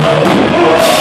Oh,